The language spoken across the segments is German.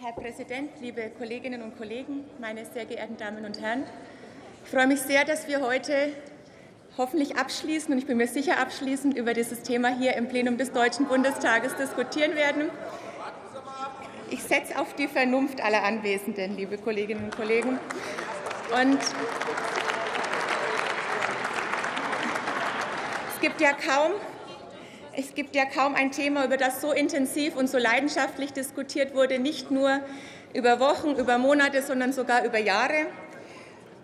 Herr Präsident, liebe Kolleginnen und Kollegen, meine sehr geehrten Damen und Herren! Ich freue mich sehr, dass wir heute hoffentlich abschließend und ich bin mir sicher abschließend über dieses Thema hier im Plenum des Deutschen Bundestages diskutieren werden. Ich setze auf die Vernunft aller Anwesenden, liebe Kolleginnen und Kollegen. Und es gibt ja kaum es gibt ja kaum ein Thema, über das so intensiv und so leidenschaftlich diskutiert wurde, nicht nur über Wochen, über Monate, sondern sogar über Jahre.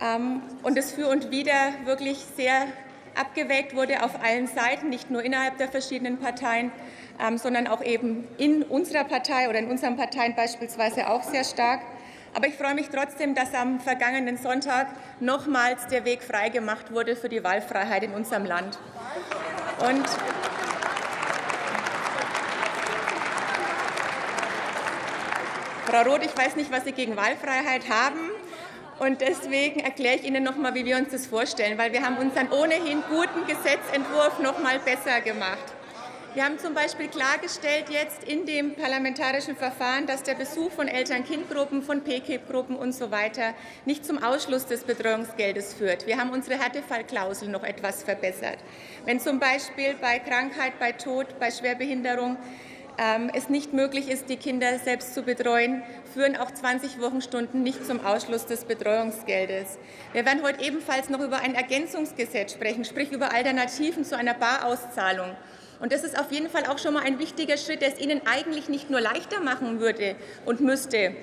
Ähm, und es für und wieder wirklich sehr abgewägt wurde auf allen Seiten, nicht nur innerhalb der verschiedenen Parteien, ähm, sondern auch eben in unserer Partei oder in unseren Parteien beispielsweise auch sehr stark. Aber ich freue mich trotzdem, dass am vergangenen Sonntag nochmals der Weg freigemacht wurde für die Wahlfreiheit in unserem Land. Und Frau Roth, ich weiß nicht, was Sie gegen Wahlfreiheit haben. Und deswegen erkläre ich Ihnen noch mal, wie wir uns das vorstellen, weil wir haben unseren ohnehin guten Gesetzentwurf noch mal besser gemacht. Wir haben zum Beispiel klargestellt jetzt in dem parlamentarischen Verfahren, dass der Besuch von Eltern-Kind-Gruppen, von PKIP-Gruppen und so weiter nicht zum Ausschluss des Betreuungsgeldes führt. Wir haben unsere Härtefallklausel noch etwas verbessert. Wenn zum Beispiel bei Krankheit, bei Tod, bei Schwerbehinderung es nicht möglich ist, die Kinder selbst zu betreuen, führen auch 20 Wochenstunden nicht zum Ausschluss des Betreuungsgeldes. Wir werden heute ebenfalls noch über ein Ergänzungsgesetz sprechen, sprich über Alternativen zu einer Barauszahlung. Und das ist auf jeden Fall auch schon mal ein wichtiger Schritt, der es Ihnen eigentlich nicht nur leichter machen würde und müsste,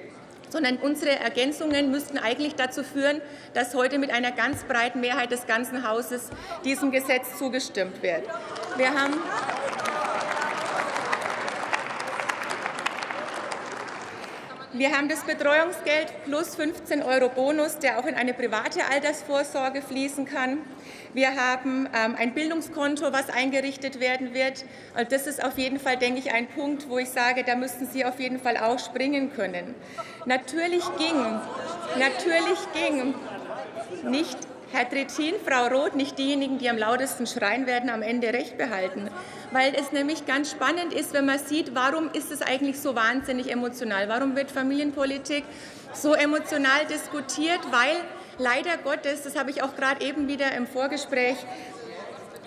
sondern unsere Ergänzungen müssten eigentlich dazu führen, dass heute mit einer ganz breiten Mehrheit des ganzen Hauses diesem Gesetz zugestimmt wird. Wir haben Wir haben das Betreuungsgeld plus 15 Euro Bonus, der auch in eine private Altersvorsorge fließen kann. Wir haben ähm, ein Bildungskonto, was eingerichtet werden wird. Und das ist auf jeden Fall, denke ich, ein Punkt, wo ich sage, da müssten Sie auf jeden Fall auch springen können. Natürlich ging, natürlich ging nicht Herr Trittin, Frau Roth, nicht diejenigen, die am lautesten schreien, werden am Ende Recht behalten. Weil es nämlich ganz spannend ist, wenn man sieht, warum ist es eigentlich so wahnsinnig emotional? Warum wird Familienpolitik so emotional diskutiert? Weil leider Gottes, das habe ich auch gerade eben wieder im Vorgespräch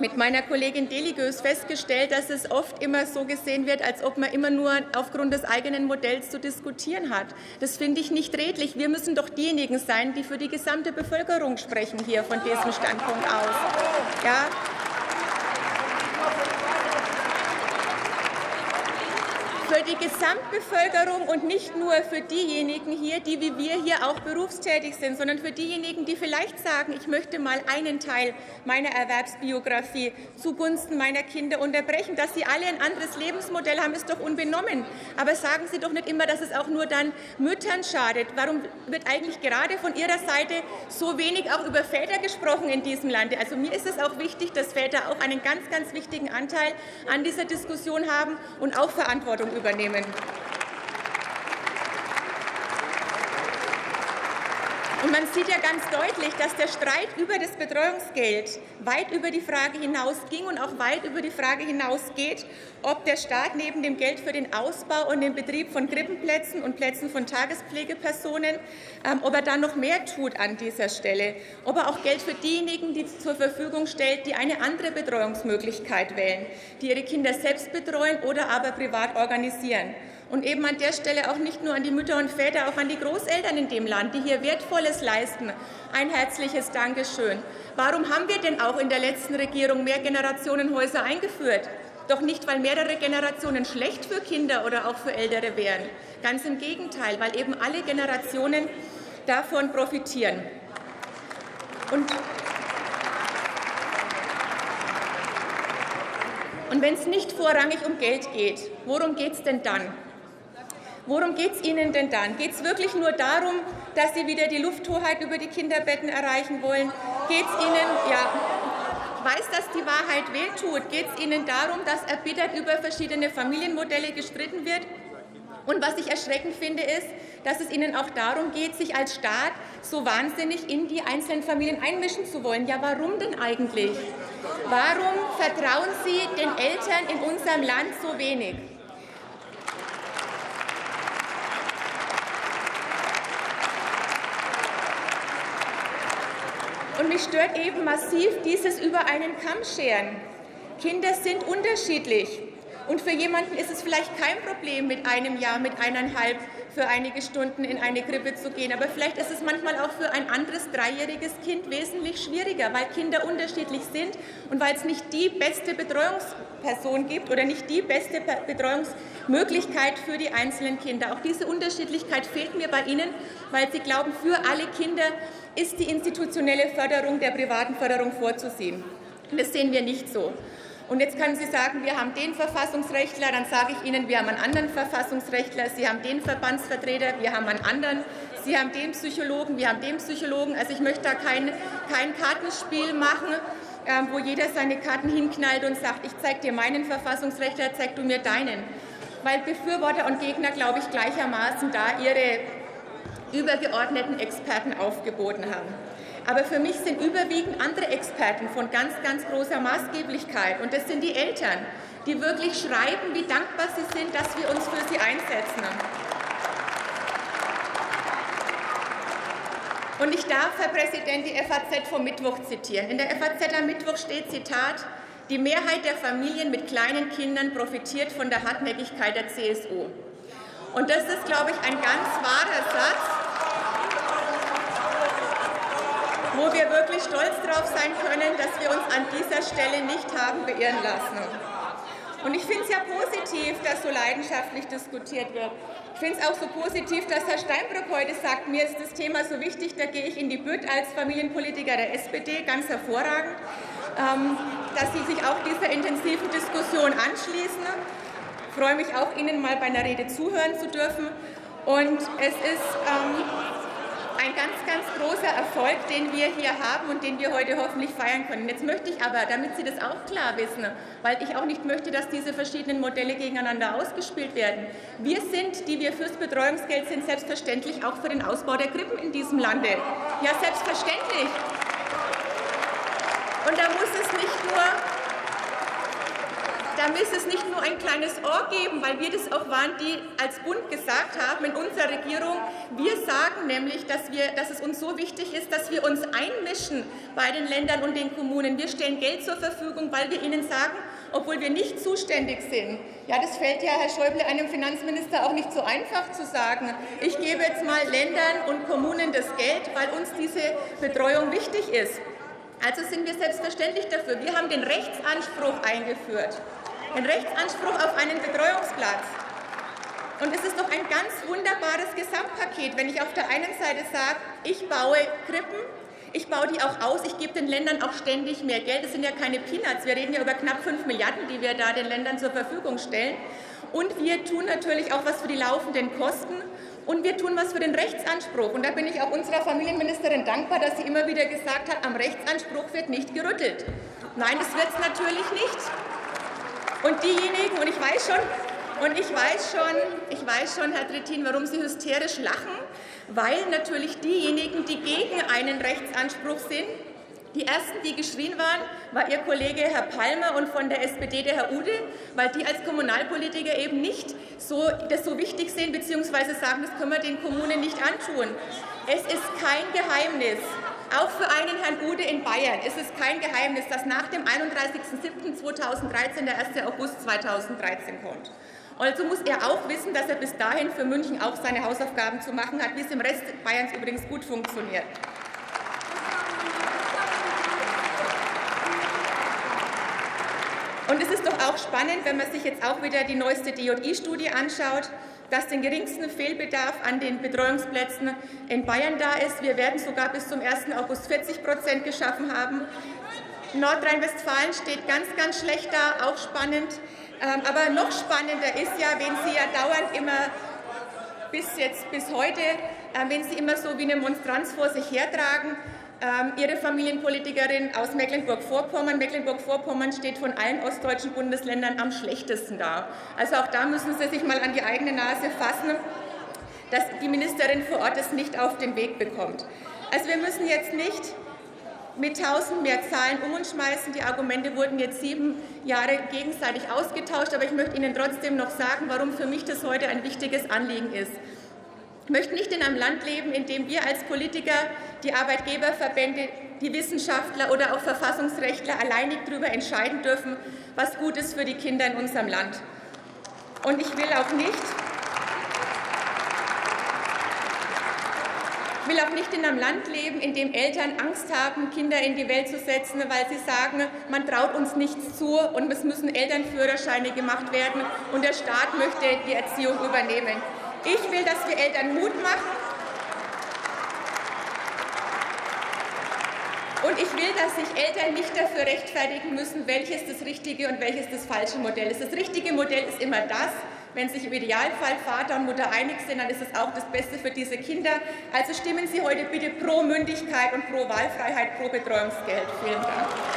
mit meiner Kollegin Deligös festgestellt, dass es oft immer so gesehen wird, als ob man immer nur aufgrund des eigenen Modells zu diskutieren hat. Das finde ich nicht redlich. Wir müssen doch diejenigen sein, die für die gesamte Bevölkerung sprechen hier von diesem Standpunkt aus. Ja, für die Gesamtbevölkerung und nicht nur für diejenigen hier, die wie wir hier auch berufstätig sind, sondern für diejenigen, die vielleicht sagen, ich möchte mal einen Teil meiner Erwerbsbiografie zugunsten meiner Kinder unterbrechen. Dass sie alle ein anderes Lebensmodell haben, ist doch unbenommen. Aber sagen Sie doch nicht immer, dass es auch nur dann Müttern schadet. Warum wird eigentlich gerade von Ihrer Seite so wenig auch über Väter gesprochen in diesem Lande? Also mir ist es auch wichtig, dass Väter auch einen ganz, ganz wichtigen Anteil an dieser Diskussion haben und auch Verantwortung übernehmen übernehmen. Und man sieht ja ganz deutlich, dass der Streit über das Betreuungsgeld weit über die Frage hinausging und auch weit über die Frage hinausgeht, ob der Staat neben dem Geld für den Ausbau und den Betrieb von Krippenplätzen und Plätzen von Tagespflegepersonen, ähm, ob er da noch mehr tut an dieser Stelle, ob er auch Geld für diejenigen, die zur Verfügung stellt, die eine andere Betreuungsmöglichkeit wählen, die ihre Kinder selbst betreuen oder aber privat organisieren. Und eben an der Stelle auch nicht nur an die Mütter und Väter, auch an die Großeltern in dem Land, die hier Wertvolles leisten. Ein herzliches Dankeschön. Warum haben wir denn auch in der letzten Regierung mehr Generationenhäuser eingeführt? Doch nicht, weil mehrere Generationen schlecht für Kinder oder auch für Ältere wären. Ganz im Gegenteil, weil eben alle Generationen davon profitieren. Und Und wenn es nicht vorrangig um Geld geht, worum geht es denn dann? Worum geht es Ihnen denn dann? Geht es wirklich nur darum, dass Sie wieder die Lufthoheit über die Kinderbetten erreichen wollen? Geht es Ihnen, ja, weiß, dass die Wahrheit wehtut. Geht es Ihnen darum, dass erbittert über verschiedene Familienmodelle gestritten wird? Und was ich erschreckend finde, ist, dass es Ihnen auch darum geht, sich als Staat so wahnsinnig in die einzelnen Familien einmischen zu wollen. Ja, warum denn eigentlich? Warum vertrauen Sie den Eltern in unserem Land so wenig? Und mich stört eben massiv dieses über einen Kamm scheren. Kinder sind unterschiedlich. Und für jemanden ist es vielleicht kein Problem, mit einem Jahr, mit eineinhalb für einige Stunden in eine Krippe zu gehen. Aber vielleicht ist es manchmal auch für ein anderes dreijähriges Kind wesentlich schwieriger, weil Kinder unterschiedlich sind und weil es nicht die beste Betreuungsperson gibt oder nicht die beste Betreuungsmöglichkeit für die einzelnen Kinder. Auch diese Unterschiedlichkeit fehlt mir bei Ihnen, weil Sie glauben, für alle Kinder ist die institutionelle Förderung der privaten Förderung vorzusehen. Das sehen wir nicht so. Und jetzt können Sie sagen, wir haben den Verfassungsrechtler, dann sage ich Ihnen, wir haben einen anderen Verfassungsrechtler, Sie haben den Verbandsvertreter, wir haben einen anderen, Sie haben den Psychologen, wir haben den Psychologen. Also ich möchte da kein, kein Kartenspiel machen, ähm, wo jeder seine Karten hinknallt und sagt, ich zeige dir meinen Verfassungsrechtler, zeig du mir deinen. Weil Befürworter und Gegner, glaube ich, gleichermaßen da ihre übergeordneten Experten aufgeboten haben. Aber für mich sind überwiegend andere Experten von ganz, ganz großer Maßgeblichkeit. Und das sind die Eltern, die wirklich schreiben, wie dankbar sie sind, dass wir uns für sie einsetzen. Und ich darf, Herr Präsident, die FAZ vom Mittwoch zitieren. In der FAZ am Mittwoch steht Zitat, die Mehrheit der Familien mit kleinen Kindern profitiert von der Hartnäckigkeit der CSU. Und das ist, glaube ich, ein ganz wahrer Satz. Wo wir wirklich stolz darauf sein können, dass wir uns an dieser Stelle nicht haben beirren lassen. Und ich finde es ja positiv, dass so leidenschaftlich diskutiert wird. Ich finde es auch so positiv, dass Herr Steinbrück heute sagt, mir ist das Thema so wichtig, da gehe ich in die Bütt als Familienpolitiker der SPD, ganz hervorragend, ähm, dass Sie sich auch dieser intensiven Diskussion anschließen. Ich freue mich auch, Ihnen mal bei einer Rede zuhören zu dürfen. Und es ist ähm, ein ganz, ganz großer Erfolg, den wir hier haben und den wir heute hoffentlich feiern können. Jetzt möchte ich aber, damit Sie das auch klar wissen, weil ich auch nicht möchte, dass diese verschiedenen Modelle gegeneinander ausgespielt werden. Wir sind, die wir fürs Betreuungsgeld sind, selbstverständlich auch für den Ausbau der Krippen in diesem Lande. Ja, selbstverständlich. Und da muss es nicht nur da müsste es nicht nur ein kleines Ohr geben, weil wir das auch waren, die als Bund gesagt haben in unserer Regierung, wir sagen nämlich, dass, wir, dass es uns so wichtig ist, dass wir uns einmischen bei den Ländern und den Kommunen. Wir stellen Geld zur Verfügung, weil wir ihnen sagen, obwohl wir nicht zuständig sind. Ja, das fällt ja Herr Schäuble einem Finanzminister auch nicht so einfach zu sagen. Ich gebe jetzt mal Ländern und Kommunen das Geld, weil uns diese Betreuung wichtig ist. Also sind wir selbstverständlich dafür. Wir haben den Rechtsanspruch eingeführt den Rechtsanspruch auf einen Betreuungsplatz. Und es ist doch ein ganz wunderbares Gesamtpaket, wenn ich auf der einen Seite sage, ich baue Krippen, ich baue die auch aus, ich gebe den Ländern auch ständig mehr Geld. Das sind ja keine Peanuts, wir reden ja über knapp 5 Milliarden, die wir da den Ländern zur Verfügung stellen. Und wir tun natürlich auch was für die laufenden Kosten und wir tun was für den Rechtsanspruch. Und da bin ich auch unserer Familienministerin dankbar, dass sie immer wieder gesagt hat, am Rechtsanspruch wird nicht gerüttelt. Nein, das wird es natürlich nicht. Und diejenigen, und ich weiß schon, und ich weiß schon, ich weiß schon, Herr Trittin, warum Sie hysterisch lachen, weil natürlich diejenigen, die gegen einen Rechtsanspruch sind, die ersten, die geschrien waren, war Ihr Kollege Herr Palmer und von der SPD der Herr Ude, weil die als Kommunalpolitiker eben nicht so, das so wichtig sehen, beziehungsweise sagen, das können wir den Kommunen nicht antun. Es ist kein Geheimnis, auch für einen Herrn Ude in Bayern ist es kein Geheimnis, dass nach dem 31.07.2013 der 1. August 2013 kommt. Also muss er auch wissen, dass er bis dahin für München auch seine Hausaufgaben zu machen hat, wie es im Rest Bayerns übrigens gut funktioniert. Und es ist doch auch spannend, wenn man sich jetzt auch wieder die neueste DJI-Studie anschaut dass den geringsten Fehlbedarf an den Betreuungsplätzen in Bayern da ist. Wir werden sogar bis zum 1. August 40 Prozent geschaffen haben. Nordrhein-Westfalen steht ganz, ganz schlecht da, auch spannend. Ähm, aber noch spannender ist ja, wenn Sie ja dauernd immer bis jetzt, bis heute, äh, wenn Sie immer so wie eine Monstranz vor sich hertragen, ähm, ihre Familienpolitikerin aus Mecklenburg-Vorpommern. Mecklenburg-Vorpommern steht von allen ostdeutschen Bundesländern am schlechtesten da. Also auch da müssen Sie sich mal an die eigene Nase fassen, dass die Ministerin vor Ort es nicht auf den Weg bekommt. Also wir müssen jetzt nicht mit tausend mehr Zahlen um uns schmeißen. Die Argumente wurden jetzt sieben Jahre gegenseitig ausgetauscht, aber ich möchte Ihnen trotzdem noch sagen, warum für mich das heute ein wichtiges Anliegen ist. Möchte nicht in einem Land leben, in dem wir als Politiker, die Arbeitgeberverbände, die Wissenschaftler oder auch Verfassungsrechtler alleinig darüber entscheiden dürfen, was gut ist für die Kinder in unserem Land. Und ich will auch nicht, will auch nicht in einem Land leben, in dem Eltern Angst haben, Kinder in die Welt zu setzen, weil sie sagen, man traut uns nichts zu und es müssen Elternführerscheine gemacht werden und der Staat möchte die Erziehung übernehmen. Ich will, dass wir Eltern Mut machen. Und ich will, dass sich Eltern nicht dafür rechtfertigen müssen, welches das richtige und welches das falsche Modell ist. Das richtige Modell ist immer das, wenn sich im Idealfall Vater und Mutter einig sind, dann ist es auch das Beste für diese Kinder. Also stimmen Sie heute bitte pro Mündigkeit und pro Wahlfreiheit, pro Betreuungsgeld. Vielen Dank.